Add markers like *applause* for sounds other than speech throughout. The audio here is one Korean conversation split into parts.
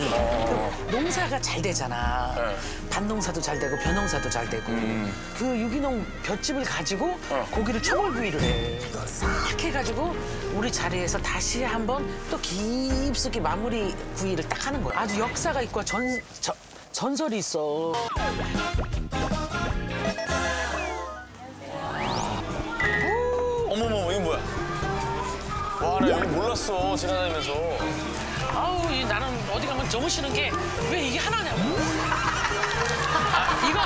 그 농사가 잘 되잖아. 네. 밭농사도 잘 되고 벼농사도 잘 되고. 그 유기농 볏집을 가지고 고기를 초벌구이를 해. 싹 해가지고 우리 자리에서 다시 한번 또 깊숙이 마무리 구이를 딱 하는 거야. 아주 역사가 있고 전, 저- 전설이 있어. 어머머, 이거 뭐야? 와, 나 여기 몰랐어, 지나다니면서. 아우 이 나는 어디 가면 저무시는 게 왜 이게 하나냐고. 아, 이거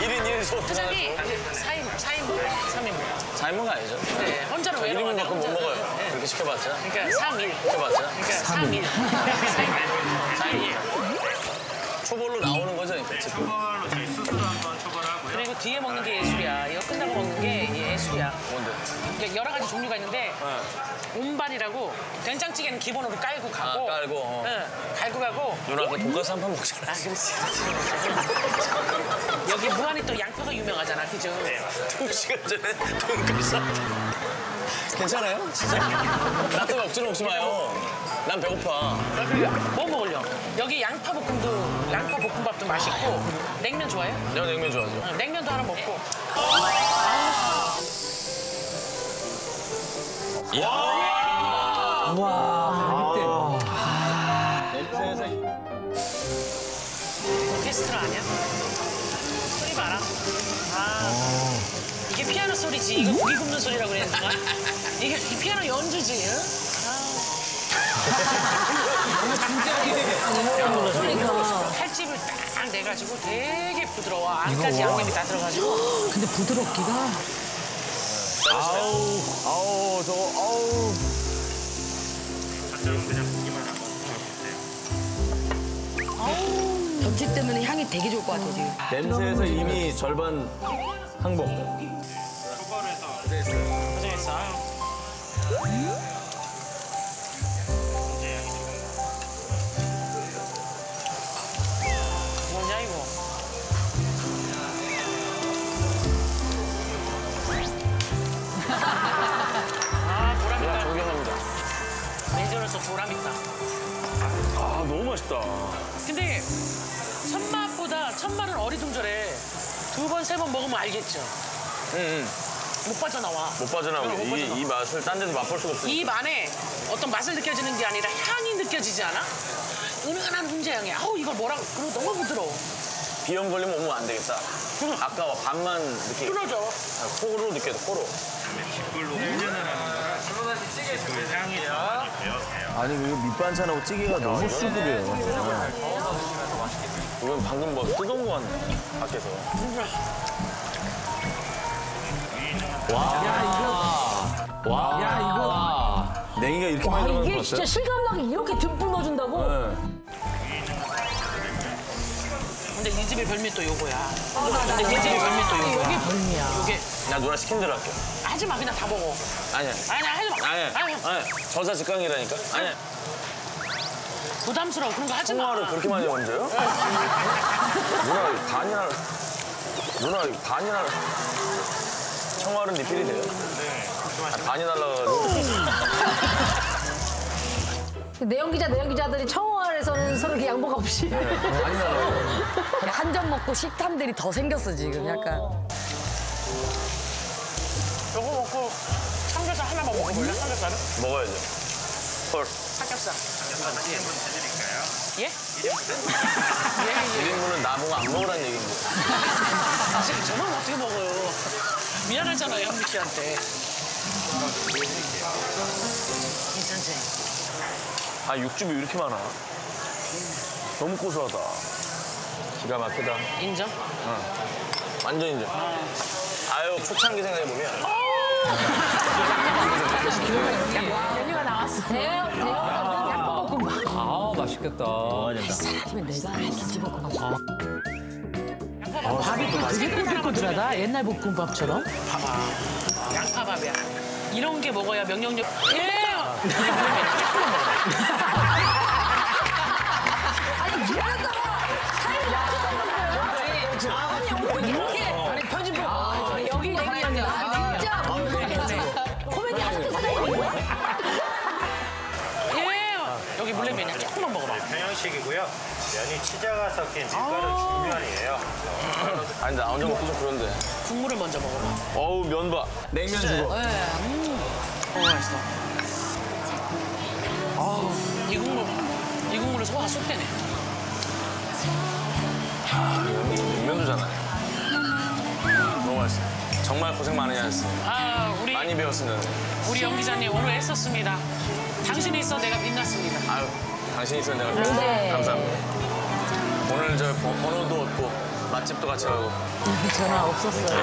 1인 1소 사장이 4인, 4인, 3인. 4인분 아니죠? 네, 혼자는 저 1인분 외로워. 갖고 못 먹어요. 그렇게 시켜봤자. 그러니까 3일. 시켜봤자. 그러니까 3일. 4일. 4일. 초벌로 나오는 거죠, 그러니까 지금. 초벌로 저희 수수로 한번 초벌하고요. 그리고 뒤에 먹는 게 예술이야. 이거 끝나고 먹는 게 예술이야. 여러 가지 종류가 있는데 운반이라고 된장찌개는 기본으로 깔고 가고 아, 깔고, 어. 응, 갈고 가고 누나 그 돈가스 한 판 먹잖아. 아 그렇지 여기 무한히 또 양파가 유명하잖아 그죠? 두 시간 전에 돈가스. 괜찮아요? 진짜? 나또 억지로 먹지 마요. 난 배고파. 뭐 먹을려? 여기 양파 볶음도 양파 볶음밥도 맛있고 냉면 좋아해요? 내가 냉면 좋아하죠. 응, 냉면도 하나 먹고 오케스트라 아니야? 소리 봐라. 아, 이게 피아노 소리지. 이거 고기 굽는 소리라고 그랬는가? 이게 피아노 연주지. 응? 아. 칼집을 딱 내가지고 되게 부드러워. 안까지 양념이 다 들어가지고. 근데 부드럽기가. 아우, 아우. 저는 그냥 고기만 한번 먹어보세요. 겹치 때문에 향이 되게 좋을 것 같아요, 지금. 냄새에서 이미 절반 항복. 초벌해서 고생했어. 맛있다. 근데 첫맛보다 첫맛은 어리둥절해. 두 번, 세 번 먹으면 알겠죠. 응, 응. 못 빠져나와. 못 빠져나오게. 응, 못 빠져나와. 이, 이 맛을 딴 데서 맛볼 수가 없으니까. 입 안에 어떤 맛을 느껴지는 게 아니라 향이 느껴지지 않아? 은은한 훈제향이야. 아우 이걸 뭐라고 그리고 너무 부드러워. 비염 걸리면 오면 안 되겠다. 아까 반만 느끼. 끊어져. 코로 느껴도 코로. 직불로 훈련을 하는 좀 많이 배어서요. 아니 그 밑반찬하고 찌개가 너무 수급해요. 이건 방금 뭐 뜯은 거 같네. 밖에서. 냉이가 이렇게 많이 아, 들어가는 이게 거 진짜 봤어요? 실감나게 이렇게 듬뿍 넣어준다고? 네. 근데 이 집의 별미 또 요거야. 근데 이 집의 별미 또 요거야. 이게 별미야. 이게 나 누나 시킨 대로 할게. 하지 마 그냥 다 먹어. 아니야. 아니 하지 마. 아니야. 아니 아니야. 저자 직강이라니까. 아니야. 부담스러워 그런 거 하지 마. 청아를 그렇게 많이 얹어요? *laughs* 누나 반이나 누나 반이나 청아는 리필이 돼요? 아, 반이 날라가지고 내연 기자, 내연 기자들이 청월에서는 서로 이렇게 양보가 없이. *laughs* 한점 먹고 식탐들이 더 생겼어, 지금 약간. 요거 먹고 삼겹살 하나만 먹어볼래? 삼겹살은? 먹어야죠. 헐. 삼겹살. 1인분 해드릴까요? 예? 예, 예. 1인분은 나보고 안 먹으란 얘기인데. 지금 저만 어떻게 먹어요? 미안하잖아요, 현미 씨한테. 괜찮지? 아 육즙이 왜 이렇게 많아? 너무 고소하다. 기가 막히다. 인정? 완전 인정. 아유 초창기 생각해보면 메뉴가 나왔어. 대형, 대형 양파볶음밥. 아 맛있겠다. 아니면 내가 김치볶음밥. 밥이 또 되게 꼬들꼬들하다. 옛날 볶음밥처럼. 봐봐. 양파밥이야. 이런 게 먹어야 명령력. 예! 면이고요. 면이 치자가 섞인 밀가루 중면이에요. 아니 나 혼자 먹기 좀 그런데. 국물을 먼저 먹어봐. 어우 면 봐. 냉면 주고. 네, 음. 어, 맛있어. 아우, 이 국물, 이 국물에 소화가 쏙 되네. 냉면도잖아요. 너무 맛있어. 정말 고생 많이 하셨어요. 아, 우리, 많이 배웠습니다. 우리 연 기자님 오늘 애썼습니다. 당신이 있어 내가 빛났습니다. 아유, 당신이 있어 내가 네. 감사합니다. 오늘 저 번- 번호도 얻고 맛집도 같이 가고 *laughs* 전화 없었어요. 진짜